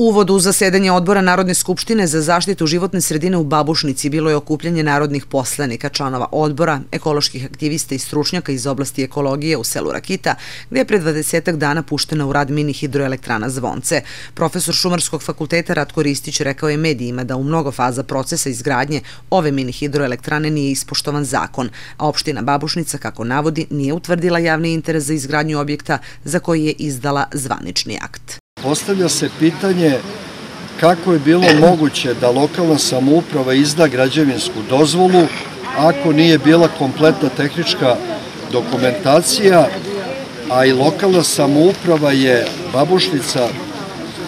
Uvod u zasedanje odbora Narodne skupštine za zaštitu životne sredine u Babušnici bilo je okupljanje narodnih poslanika, članova odbora, ekoloških aktivista i stručnjaka iz oblasti ekologije u selu Rakita, gde je pred 20 dana puštena u rad mini hidroelektrana Zvonce. Profesor Šumarskog fakulteta Ratko Ristić rekao je medijima da u mnogo faza procesa izgradnje ove mini hidroelektrane nije ispoštovan zakon, a opština Babušnica, kako navodi, nije utvrdila javni interes za izgradnju objekta za koji je izdala zvanični akt. Postavlja se pitanje kako je bilo moguće da lokalna samouprava izda građevinsku dozvolu ako nije bila kompletna tehnička dokumentacija, a i lokalna samouprava je Babušnica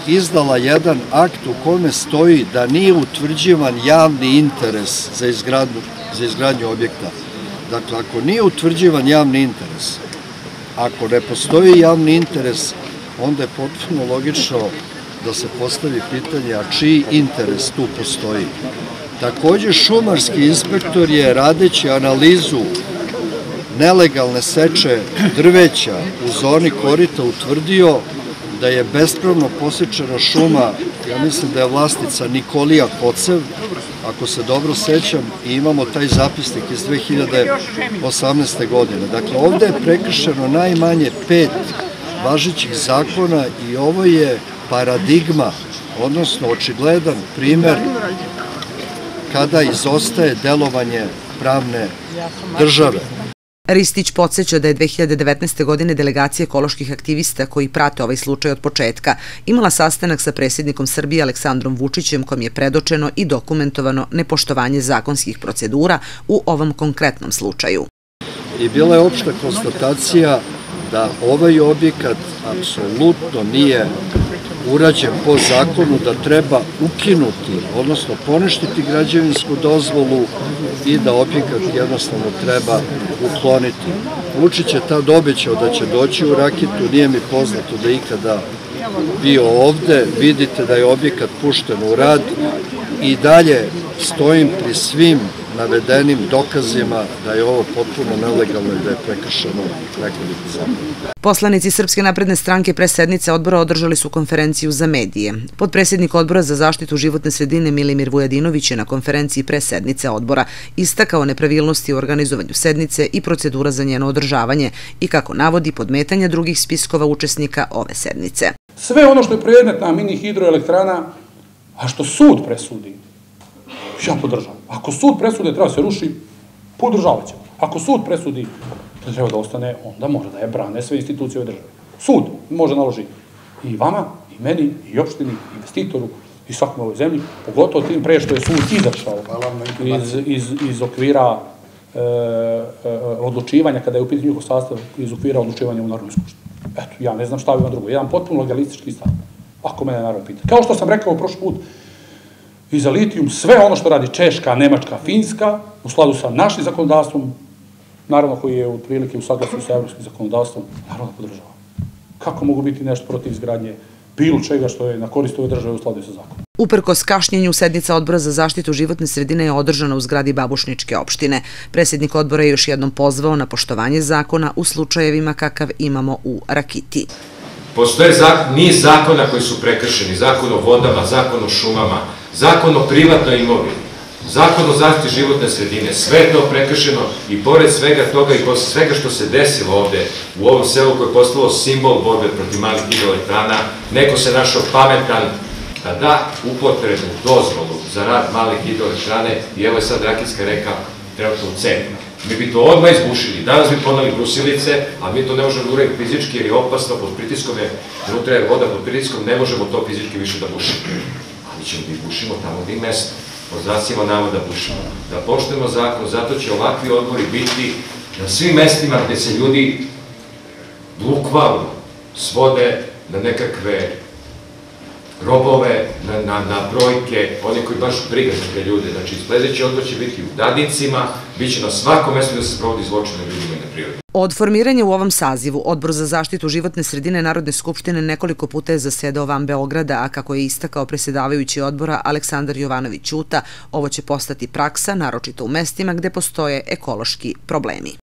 izdala jedan akt u kome stoji da nije utvrđivan javni interes za izgradnju, za izgradnju objekta. Dakle, ako nije utvrđivan javni interes, ako ne postoji javni interes, onda je potpuno logično da se postavi pitanje a čiji interes tu postoji. Takođe, šumarski inspektor je radeći analizu nelegalne seče drveća u zoni korita utvrdio da je bespravno posečena šuma, ja mislim da je vlastica Nikolija Kocev, ako se dobro sećam, i imamo taj zapisnik iz 2018. godine. Dakle, ovde je prekršeno najmanje pet važećih zakona i ovo je paradigma, odnosno očigledan primer kada izostaje delovanje pravne države. Ristić podsjeća da je 2019. godine delegacija ekoloških aktivista koji prate ovaj slučaj od početka imala sastanak sa predsjednikom Srbije Aleksandrom Vučićem kom je predočeno i dokumentovano nepoštovanje zakonskih procedura u ovom konkretnom slučaju. I bila je opšta konstatacija da ovaj objekat apsolutno nije urađen po zakonu da treba ukinuti, odnosno poneštiti građevinsku dozvolu i da objekat jednostavno treba ukloniti. Vučić je tad obećao da će doći u Rakitu, nije mi poznato da ikada bio ovde, vidite da je objekat pušten u rad i dalje stojim pri svim navedenim dokazima da je ovo potpuno nelegalno i da je prekršeno nekoliko zakona. Poslanici Srpske napredne stranke pre sednice odbora održali su konferenciju za medije. Podpredsjednik odbora za zaštitu životne sredine Milimir Vujadinović je na konferenciji pre sednice odbora istakao nepravilnosti u organizovanju sednice i procedura za njeno održavanje i kako navodi podmetanja drugih spiskova učesnika ove sednice. Sve ono što je predmetna mini hidroelektrana, a što sud presudi, ja podržavam. Ako sud presude treba se ruši, podržavat ćemo. Ako sud presudi da treba da ostane, onda može da je brane sve institucije ove države. Sud može naloži i vama, i meni, i opštini, i investitoru, i svakom ovoj zemlji, pogotovo tim pre što je sud izašao iz, iz, iz okvira e, e, odlučivanja, kada je u pitanju njihov sastav, iz okvira odlučivanja u Narodnoj skupštini. Eto, ja ne znam šta bi vam drugo. Jedan potpuno legalistički stav. Ako mene naravno pita. Kao što sam rekao prošli put, i za litijum sve ono što radi Češka, Nemačka, Finska, u skladu sa našim zakonodavstvom, naravno koji je otprilike u saglasu sa evropskim zakonodavstvom, naravno podržava. Kako mogu biti nešto protiv izgradnje bilo čega što je na korist ove države u skladu sa zakonom? Uprkos kašnjenju, sednica odbora za zaštitu životne sredine je održana u zgradi Babušničke opštine. Predsjednik odbora je još jednom pozvao na poštovanje zakona u slučajevima kakav imamo u Rakiti. Postoje niz zakona koji su prekršeni, zakon o vodama, zakon o šumama, zakon o privatnoj imovini, zakon o zaštiti životne sredine, sve je to prekršeno i pored svega toga i posle svega što se desilo ovde u ovom selu koje je postalo simbol borbe protiv malih hidroelektrana, neko se našao pametan da da upotrebnu dozvolu za rad malih hidroelektrane i evo je sad Rakitska reka trenutno u ceni. Mi bi to odmah izbušili. Danas bi ponali brusilice, a mi to ne možemo da uraditi fizički jer je opasno, pod pritiskom je, unutra je voda pod pritiskom, ne možemo to fizički više da bušimo. Ali ćemo da bušimo tamo gde je mesto. Pod znacima nama da bušimo. Da poštujemo zakon, zato će ovakvi odbori biti na svim mestima gde se ljudi bukvalno svode na nekakve robove, na, na, na brojke, oni koji baš briga za te ljude. Znači, sledeći odbor će biti u Dadnicima, bit će na svakom mestu da se sprovodi zločine ljudima i na prirodi. Od formiranja u ovom sazivu, Odbor za zaštitu životne sredine Narodne skupštine nekoliko puta je zasedao van Beograda, a kako je istakao presjedavajući odbora Aleksandar Jovanović Ćuta, ovo će postati praksa, naročito u mestima gde postoje ekološki problemi.